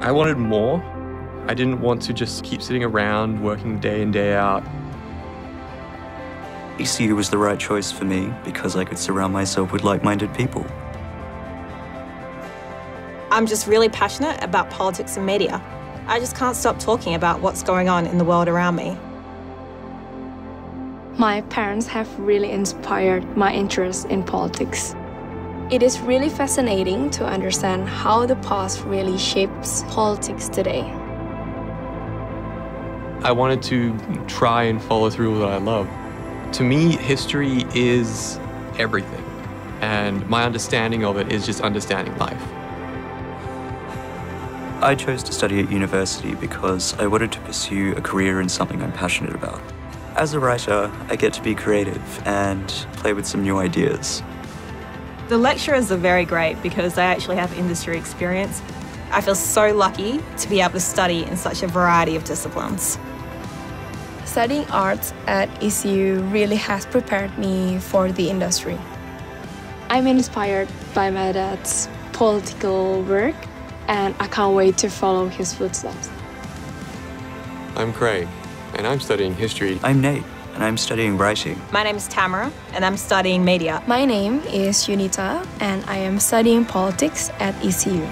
I wanted more. I didn't want to just keep sitting around working day in, day out. ECU was the right choice for me because I could surround myself with like-minded people. I'm just really passionate about politics and media. I just can't stop talking about what's going on in the world around me. My parents have really inspired my interest in politics. It is really fascinating to understand how the past really shapes politics today. I wanted to try and follow through with what I love. To me, history is everything, and my understanding of it is just understanding life. I chose to study at university because I wanted to pursue a career in something I'm passionate about. As a writer, I get to be creative and play with some new ideas. The lecturers are very great because they actually have industry experience. I feel so lucky to be able to study in such a variety of disciplines. Studying arts at ECU really has prepared me for the industry. I'm inspired by my dad's political work and I can't wait to follow his footsteps. I'm Craig, and I'm studying history. I'm Nate, and I'm studying writing. My name is Tamra, and I'm studying media. My name is Yunnita, and I am studying politics at ECU.